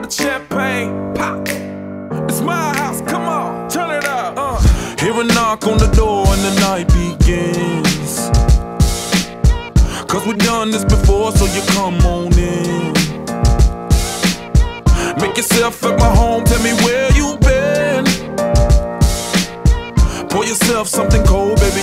up the champagne, pop. It's my house, come on, turn it up. Uh. Hear a knock on the door and the night begins. Cause we've done this before, so you come on in. Make yourself at my home, tell me where you been. Pour yourself something cold, baby,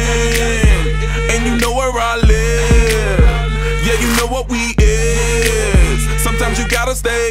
what we is. Sometimes you gotta stay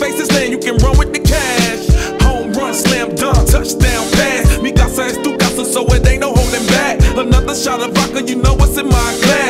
face his name, you can run with the cash. Home run, slam dunk, touchdown pass. Mi casa es tu casa, so it ain't no holding back. Another shot of vodka, you know what's in my glass.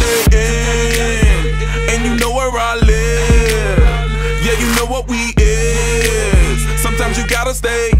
what we is. Sometimes you gotta stay